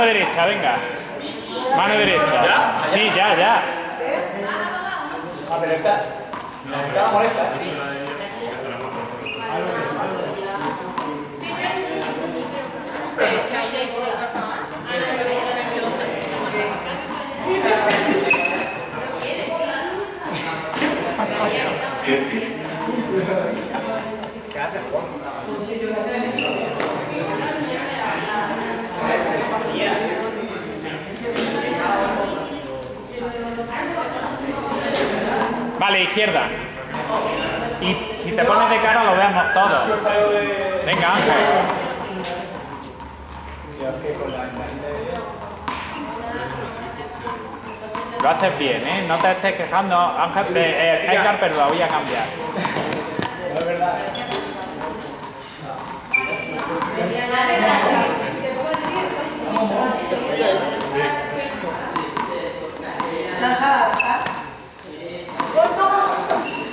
Mano derecha, venga. Mano derecha. ¿Ya? Sí, ya, ya. Ah, pero esta. Esta la molesta. ¿Qué haces, Juan? Vale, izquierda. Y si te pones de cara lo vemos todos. Venga, Ángel. La. Lo haces bien, ¿eh? No te estés quejando. Ángel, eh, eh, Edgar, pero lo voy a cambiar. No es verdad.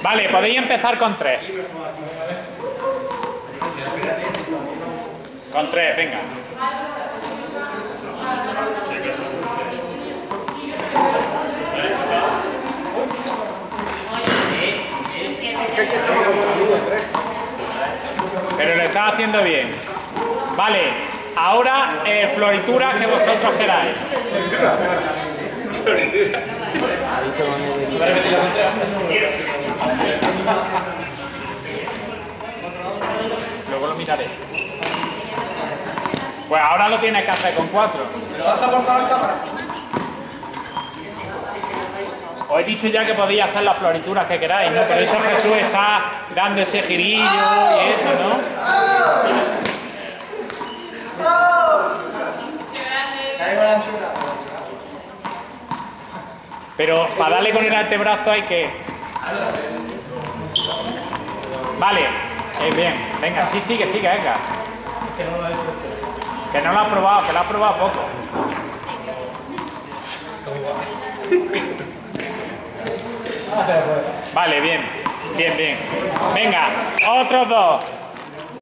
Vale, podéis empezar con tres. Con tres, venga. Pero lo estás haciendo bien. Vale, ahora eh, florituras que vosotros queráis. Luego lo miraré. Pues ahora lo tienes que hacer con cuatro. ¿Me lo vas a aportar la cámara? Os he dicho ya que podéis hacer las florituras que queráis, ¿no? Por eso Jesús está dando ese girillo y eso, ¿no? Pero para darle con el antebrazo hay que... Vale, eh, bien, venga, sí, sigue, sigue, venga. Que no lo has probado, que lo has probado poco. Vale, bien, bien, bien. Venga, otros dos.